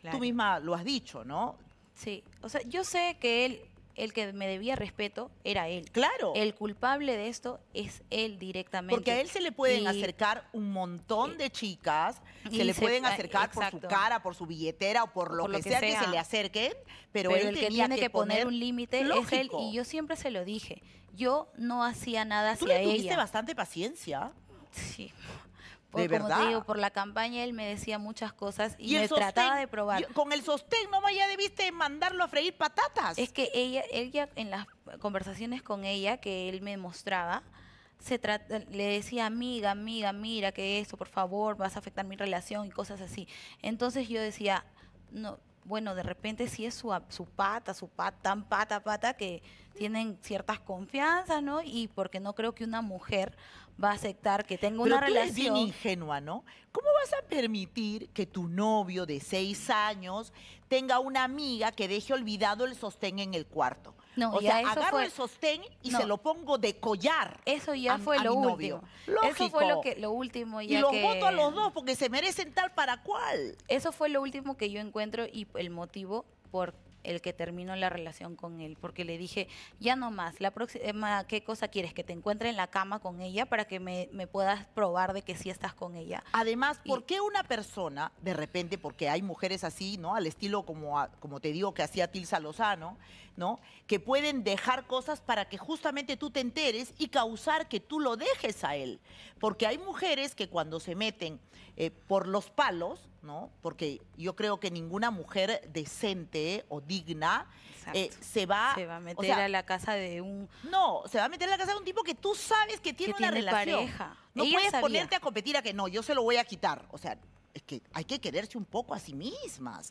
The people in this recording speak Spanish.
Claro. Tú misma lo has dicho, ¿no? Sí, o sea, yo sé que él, el que me debía respeto era él. Claro. El culpable de esto es él directamente. Porque a él se le pueden Y- acercar un montón de chicas, y se le se- pueden acercar por su cara, por su billetera o por lo, por lo que, sea, que se le acerquen, pero, pero, él el que tenía tiene que, poner un límite es él y yo siempre se lo dije. Yo no hacía nada Tú hacia le tuviste ella. bastante paciencia. Sí. ¿De Por, como verdad? te digo, por la campaña él me decía muchas cosas y, me sostén, trataba de probar. con el sostén nomás ya debiste mandarlo a freír patatas. Es que ella, ella en las conversaciones con ella que él me mostraba, se trata, le decía, amiga, amiga, mira que esto, por favor, vas a afectar mi relación y cosas así. Entonces yo decía, no, bueno, de repente sí es su, su pata, su pata, tan pata, pata, que tienen ciertas confianzas, ¿no? Y porque no creo que una mujer va a aceptar que tenga Pero una tú eres bien relación. ingenua, ¿no? ¿Cómo vas a permitir que tu novio de seis años tenga una amiga que deje olvidado el sostén en el cuarto? No, o ya sea, eso agarro fue- el sostén y No. se lo pongo de collar. Eso ya a- fue a lo último. Eso fue lo que lo último Y ya los que voto a los dos porque se merecen tal para cual. Eso fue lo último que yo encuentro y el motivo por el que terminó la relación con él, porque le dije, ya no más, la próxima, ¿qué cosa quieres? Que te encuentre en la cama con ella para que me, me puedas probar de que sí estás con ella. Además, ¿por Y- qué una persona, de repente, porque hay mujeres así, ¿no? Al estilo como, a- como te digo que hacía Tilsa Lozano, ¿no? Que pueden dejar cosas para que justamente tú te enteres y causar que tú lo dejes a él. Porque hay mujeres que cuando se meten eh, por los palos, ¿no? Porque yo creo que ninguna mujer decente o digna eh, se va... Se va a o meter sea, a la casa de un... no, se va a meter en la casa de un tipo que tú sabes que tiene Que una tiene relación. pareja. No Ella puedes sabía. ponerte a competir a que no, yo se lo voy a quitar. O sea, es que hay que quererse un poco a sí mismas.